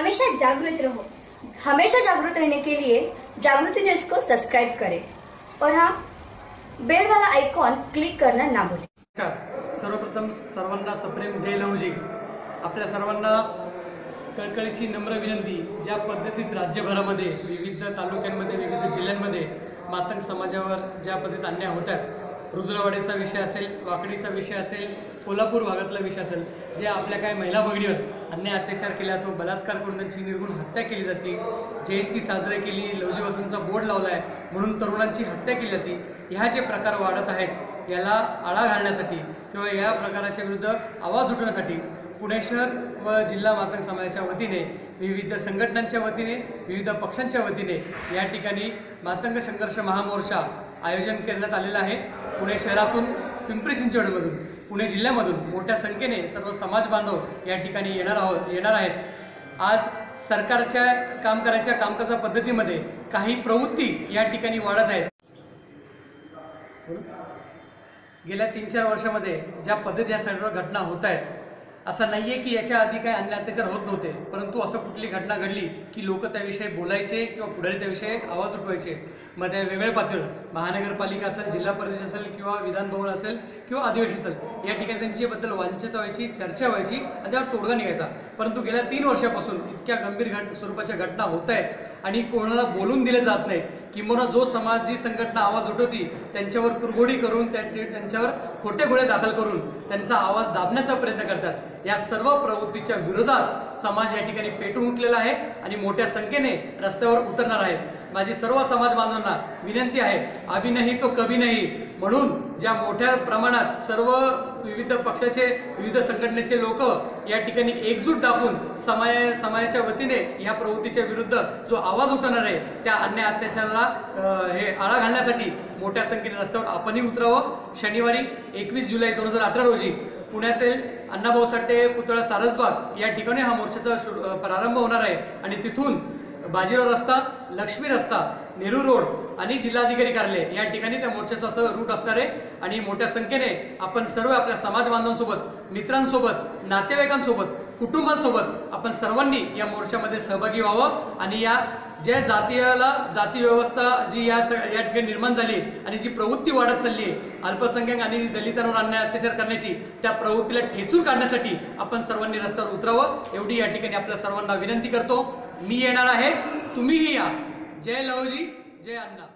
हमेशा जागृत रहो। हमेशा जागृत रहने के लिए जागृति न्यूज को सब्सक्राइब करें। और हाँ बेल वाला आइकॉन क्लिक करना ना भूलें। सर्वप्रथम सर्वांना सप्रेम जय लहूजी। आपल्या सर्वांना कळकळीची नम्र विनंती ज्या पद्धतीत राज्यभरामध्ये विविध तालुक्यांमध्ये विविध जिल्ह्यांमध्ये मातंग समाजावर ज्या पद्धतीत अन्याय होत आहेत रुद्रवाडीचा विषय असेल वाकडीचा विषय असेल कोल्हापूर भागातला विषय असेल जे आपल्या काही महिला भगिनीवर अन्याय अत्याचार केला तो बलात्कार करून त्यांची निर्गुण हत्या केली जाते. जयंती साजरी केली लवजी वसंतचा बोर्ड लावला आहे म्हणून तरुणांची हत्या केली जाते. ह्या जे प्रकार वाढत आहेत याला आळा घालण्यासाठी किंवा या प्रकाराच्या विरुद्ध आवाज उठवण्यासाठी पुणे शहर व जिल्हा मातंग समाजाच्या वतीने विविध संघटनांच्या वतीने विविध पक्षांच्या वतीने या ठिकाणी मातंग संघर्ष महामोर्चा आयोजन करण्यात आलेलं आहे. पुणे शहरातून पिंपरी चिंचवडमधून पुणे जिल्ह्यामधून मोठ्या संख्येने सर्व समाज बांधव या ठिकाणी येणार आहोत येणार आहेत. आज सरकारच्या काम करायच्या कामकाजा पद्धतीमध्ये काही प्रवृत्ती या ठिकाणी वाढत आहेत. गेल्या तीन चार वर्षामध्ये ज्या पद्धती या सर्व घटना होत आहेत असं नाही आहे की याच्या आधी काही अन्य अत्याचार होत नव्हते परंतु असं कुठली घटना घडली की लोक त्याविषयी बोलायचे किंवा पुढारी त्याविषयी आवाज उठवायचे? मग त्या वेगळ्या पातळीवर महानगरपालिका असेल जिल्हा परिषद असेल किंवा विधानभवन असेल किंवा आदिवासी असेल या ठिकाणी त्यांच्याबद्दल वांछित व्हायची चर्चा व्हायची आणि त्यावर तोडगा निघायचा. परंतु गेल्या तीन वर्षापासून इतक्या गंभीर घट स्वरूपाच्या घटना होत आहेत आणि कोणाला बोलून दिले जात नाहीत. किंवा जो समाज जी संघटना आवाज उठवती त्यांच्यावर कुरघोडी करून त्यांच्यावर खोटे गुन्हे दाखल करून त्यांचा आवाज दाबण्याचा प्रयत्न करतात. या सर्व प्रवृत्तीच्या विरोधात समाज या ठिकाणी पेटून उठलेला आहे आणि मोठ्या संख्येने रस्त्यावर उतरणार आहेत. माझी सर्व समाज बांधवांना विनंती आहे अभि नाही तो कभी नाही. म्हणून ज्या मोठ्या प्रमाणात सर्व विविध पक्षाचे विविध संघटनेचे लोक या ठिकाणी एकजूट दाखवून समाय समाजाच्या वतीने या प्रवृत्तीच्या विरुद्ध जो आवाज उठवणार आहे त्या अन्याय अत्याचाराला हे आळा घालण्यासाठी मोठ्या संख्येने रस्त्यावर आपणही उतरावं. शनिवारी एकवीस जुलै दोन हजार अठरा रोजी पुण्यातील अण्णाभाऊ साठे पुतळा सारसबाग या ठिकाणी हा मोर्चाचा प्रारंभ होणार आहे. आणि तिथून बाजीराव रस्ता लक्ष्मी रस्ता नेहरू रोड आणि जिल्हाधिकारी कार्यालय या ठिकाणी त्या मोर्चाचं असं रूट असणार आहे. आणि मोठ्या संख्येने आपण सर्व आपल्या समाज बांधवांसोबत मित्रांसोबत नातेवाईकांसोबत कुटुंबांसोबत आपण सर्वांनी या मोर्चामध्ये सहभागी व्हावं आणि या ज्या जातीयाला जाती व्यवस्था जी या स- या ठिकाणी निर्माण झाली आणि जी प्रवृत्ती वाढत चालली आहे अल्पसंख्याक आणि दलितांवर अन्याय अत्याचार करण्याची त्या प्रवृत्तीला ठेचून काढण्यासाठी आपण सर्वांनी रस्त्यावर उतरावं एवढी या ठिकाणी आपल्या सर्वांना विनंती करतो. मी येणार आहे. तुम्हीही या. जय लवजी जय अण्णा.